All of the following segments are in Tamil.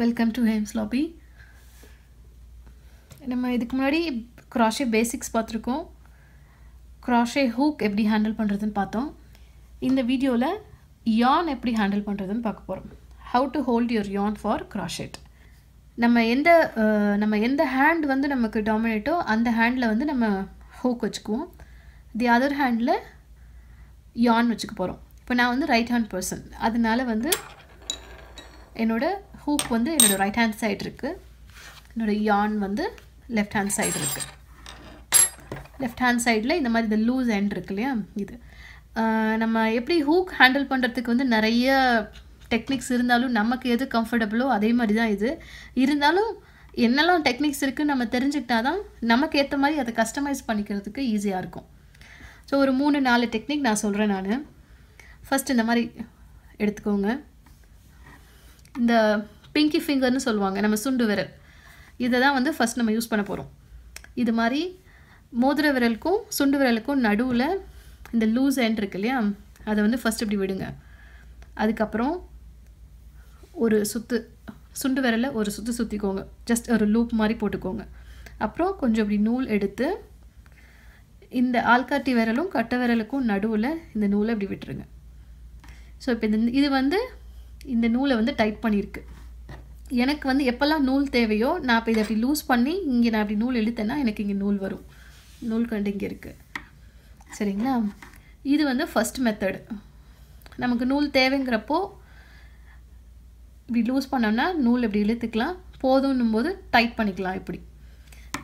வெல்கம் டு ஹேம்ஸ் லாபி நம்ம இதுக்கு முன்னாடி க்ராஷே பேசிக்ஸ் பார்த்துருக்கோம். க்ராஷே ஹூக் எப்படி ஹேண்டில் பண்ணுறதுன்னு பார்த்தோம். இந்த வீடியோவில் யான் எப்படி ஹேண்டில் பண்ணுறதுன்னு பார்க்க போகிறோம் how to hold your yarn for crochet நம்ம எந்த நம்ம எந்த ஹேண்ட் வந்து நமக்கு டாமினேட்டோ அந்த ஹேண்டில் வந்து நம்ம ஹூக் வச்சுக்குவோம். தி அதர் ஹேண்டில் யான் வச்சுக்க போகிறோம் இப்போ நான் வந்து ரைட் ஹேண்ட் பர்சன் அதனால வந்து என்னோடய ஹூக் வந்து என்னோட ரைட் ஹேண்ட் சைடு இருக்குது என்னோட யான் வந்து லெஃப்ட் ஹேண்ட் சைடு இருக்குது லெஃப்ட் ஹேண்ட் சைடில் இந்த மாதிரி இந்த லூஸ் எண்ட் இருக்கு இல்லையா? இது. நம்ம எப்படி ஹூக் ஹேண்டில் பண்ணுறதுக்கு வந்து நிறைய டெக்னிக்ஸ் இருந்தாலும் நமக்கு எது கம்ஃபர்டபுளோ அதே மாதிரி தான் இது. இருந்தாலும் என்னெல்லாம் டெக்னிக்ஸ் இருக்குதுன்னு நம்ம தெரிஞ்சுக்கிட்டா தான் நமக்கு ஏற்ற மாதிரி அதை கஸ்டமைஸ் பண்ணிக்கிறதுக்கு ஈஸியாக இருக்கும். ஸோ ஒரு மூணு நாலு டெக்னிக் நான் சொல்கிறேன் நான். ஃபஸ்ட் இந்த மாதிரி எடுத்துக்கோங்க. இந்த பிங்கி ஃபிங்கர்னு சொல்லுவாங்க நம்ம சுண்டு விரல். இதை தான் வந்து ஃபஸ்ட் நம்ம யூஸ் பண்ண போகிறோம் இது மாதிரி மோதிர விரலுக்கும் சுண்டு விரலுக்கும் நடுவில் இந்த லூஸ் எண்ட் இருக்கு இல்லையா? அதை வந்து ஃபஸ்ட் இப்படி விடுங்க. அதுக்கப்புறம் ஒரு சுத்து சுண்டு விரலில் ஒரு சுத்து சுற்றிக்கோங்க ஜஸ்ட் ஒரு லூப் மாதிரி போட்டுக்கோங்க. அப்புறம் கொஞ்சம் இப்படி நூல் எடுத்து இந்த ஆள்காட்டி விரலும் கட்டை விரலுக்கும் நடுவில் இந்த நூலை இப்படி விட்டுருங்க. ஸோ இப்போ இந்த இது வந்து இந்த நூலை வந்து டைட் பண்ணியிருக்கு. எனக்கு வந்து எப்போல்லாம் நூல் தேவையோ நான் இப்போ இதை அப்படி லூஸ் பண்ணி இங்கே நான் அப்படி நூல் இழுத்தேன்னா எனக்கு இங்கே நூல் வரும். நூல் கண்டு இங்கே இருக்குது சரிங்களா? இது வந்து ஃபஸ்ட் மெத்தடு நமக்கு நூல் தேவைங்கிறப்போ இப்படி லூஸ் பண்ணோம்னா நூல் இப்படி இழுத்துக்கலாம். போதும்னும் போது டைட் பண்ணிக்கலாம் இப்படி.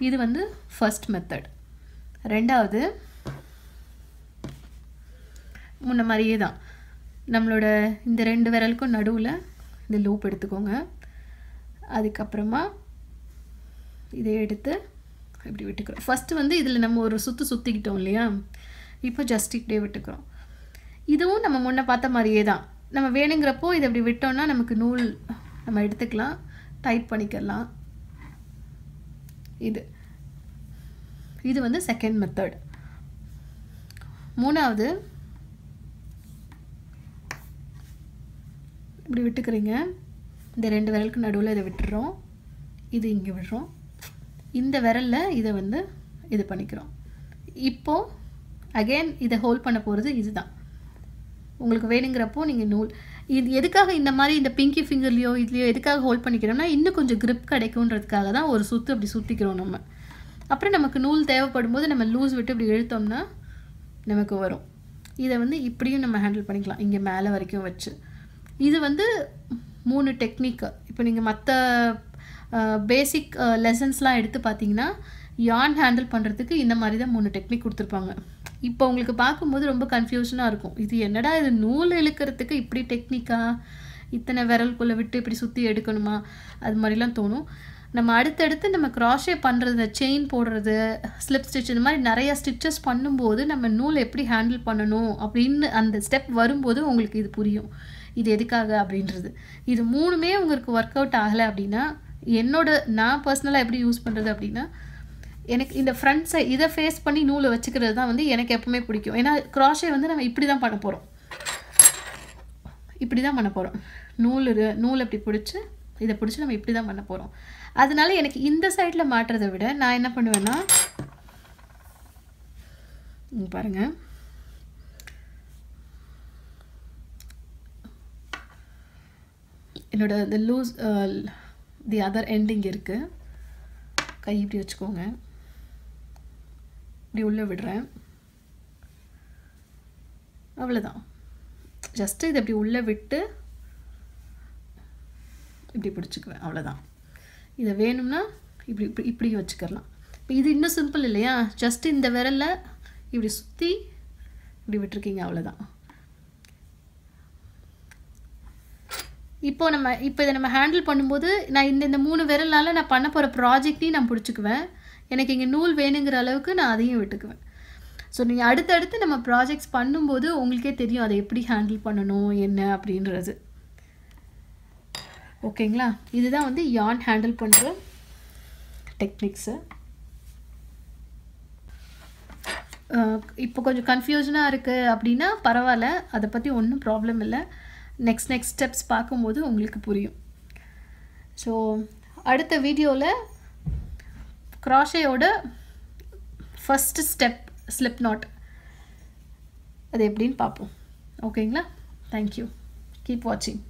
இது வந்து ஃபர்ஸ்ட் மெத்தட் ரெண்டாவது முன்ன மாதிரியே தான். நம்மளோட இந்த ரெண்டு விரலுக்கும் நடுவில் இந்த லூப் எடுத்துக்கோங்க. அதுக்கப்புறமா இதை எடுத்து இப்படி விட்டுக்கிறோம். ஃபஸ்ட்டு வந்து இதில் நம்ம ஒரு சுற்று சுற்றிக்கிட்டோம் இல்லையா? இப்போ ஜஸ்ட் இப்படியே விட்டுக்கிறோம். இதுவும் நம்ம முன்ன பார்த்த மாதிரியே தான். நம்ம வேணுங்கிறப்போ இதை இப்படி விட்டோம்னா நமக்கு நூல் நம்ம எடுத்துக்கலாம். டைட் பண்ணிக்கலாம். இது. இது வந்து செகண்ட் மெத்தட் மூணாவது. இப்படி விட்டுக்கிறீங்க. இந்த ரெண்டு விரலுக்கு நடுவில் இதை விட்டுறோம். இது இங்கே விடுறோம். இந்த விரலில் இதை வந்து இது பண்ணிக்கிறோம். இப்போது அகைன் இதை ஹோல்ட் பண்ண போகிறது இதுதான். உங்களுக்கு வேணுங்கிறப்போ நீங்கள் நூல் இது எதுக்காக இந்த மாதிரி இந்த பிங்கி ஃபிங்கர்லையோ இதுலையோ எதுக்காக ஹோல்ட் பண்ணிக்கிறோம்னா இன்னும் கொஞ்சம் க்ரிப் கிடைக்குன்றதுக்காக தான் ஒரு சுற்று அப்படி சுற்றிக்கிறோம் நம்ம. அப்புறம் நமக்கு நூல் தேவைப்படும் போது நம்ம லூஸ் விட்டு இப்படி இழுத்தோம்னா நமக்கு வரும். இதை வந்து இப்படியும் நம்ம ஹேண்டில் பண்ணிக்கலாம். இங்கே மேலே வரைக்கும் வச்சு. இது வந்து மூணு டெக்னிக் இப்போ நீங்கள் மற்ற பேசிக் லெசன்ஸ்லாம் எடுத்து பார்த்தீங்கன்னா யான் ஹேண்டில் பண்ணுறதுக்கு இந்த மாதிரி தான் மூணு டெக்னிக் கொடுத்துருப்பாங்க. இப்போ உங்களுக்கு பார்க்கும்போது ரொம்ப கன்ஃபியூஷனாக இருக்கும். இது என்னடா இது நூல் இழுக்கிறதுக்கு இப்படி டெக்னிக்கா இத்தனை விரல்குள்ளே விட்டு இப்படி சுற்றி எடுக்கணுமா? அது மாதிரிலாம் தோணும். நம்ம அடுத்தடுத்து நம்ம க்ராஷே பண்ணுறது செயின் போடுறது ஸ்லிப் ஸ்டிச் இந்த மாதிரி நிறையா ஸ்டிச்சஸ் பண்ணும்போது நம்ம நூல் எப்படி ஹேண்டில் பண்ணணும் அப்படின்னு அந்த ஸ்டெப் வரும்போது உங்களுக்கு இது புரியும். இது எதுக்காக அப்படின்றது. இது மூணுமே உங்களுக்கு ஒர்க் அவுட் ஆகலை அப்படின்னா என்னோட நான் பர்சனலாக எப்படி யூஸ் பண்ணுறது அப்படின்னா எனக்கு இந்த ஃப்ரண்ட் சைட் இதை ஃபேஸ் பண்ணி நூலை வச்சுக்கிறது தான் வந்து எனக்கு எப்பவுமே பிடிக்கும். ஏன்னா க்ராஷே வந்து நம்ம இப்படி தான் பண்ண போகிறோம் இப்படி தான் பண்ண போகிறோம் நூல் இரு- நூல் இப்படி பிடிச்சி இதை பிடிச்சி நம்ம இப்படி தான் பண்ண போகிறோம் அதனால எனக்கு இந்த சைடில் மாட்டுறதை விட நான் என்ன பண்ணுவேன்னா பாருங்கள் பாருங்க. என்னோட இந்த லூஸ் தி அதர் எண்டிங் இருக்குது கை இப்படி வச்சுக்கோங்க. இப்படி உள்ளே விடுறேன். அவ்வளோதான் ஜஸ்ட்டு இதை இப்படி உள்ளே விட்டு இப்படி பிடிச்சிக்குவேன். அவ்வளோதான் இதை வேணும்னா இப்படி இப்படி இப்படி வச்சுக்கலாம் இப்போ இது இன்னும் சிம்பிள் இல்லையா? ஜஸ்ட் இந்த விரலில் இப்படி சுற்றி இப்படி விட்டுருக்கீங்க அவ்வளோதான் இப்போ நம்ம இப்போ இதை நம்ம ஹேண்டில் பண்ணும்போது நான் இந்த இந்த மூணு விரலால் நான் பண்ண போகிற ப்ராஜெக்டையும் நான் பிடிச்சிக்குவேன். எனக்கு இங்கே நூல் வேணுங்கிற அளவுக்கு நான் அதையும் விட்டுக்குவேன். ஸோ நீங்கள் அடுத்தடுத்து நம்ம ப்ராஜெக்ட்ஸ் பண்ணும்போது உங்களுக்கே தெரியும் அதை எப்படி ஹேண்டில் பண்ணணும் என்ன அப்படின்றது. ஓகேங்களா? இதுதான் வந்து யான் ஹேண்டில் பண்ணுற டெக்னிக்ஸு இப்போ கொஞ்சம் கன்ஃபியூஷனாக இருக்குது அப்படின்னா பரவாயில்ல. அதை பற்றி ஒன்றும் ப்ராப்ளம் இல்லை. நெக்ஸ்ட் நெக்ஸ்ட் ஸ்டெப்ஸ் பார்க்கும்போது உங்களுக்கு புரியும். ஸோ அடுத்த வீடியோவில் க்ராஷேயோட ஃபஸ்ட்டு ஸ்டெப் ஸ்லிப் நாட் அது எப்படின்னு பார்ப்போம். ஓகேங்களா? தேங்க்யூ கீப் வாட்சிங்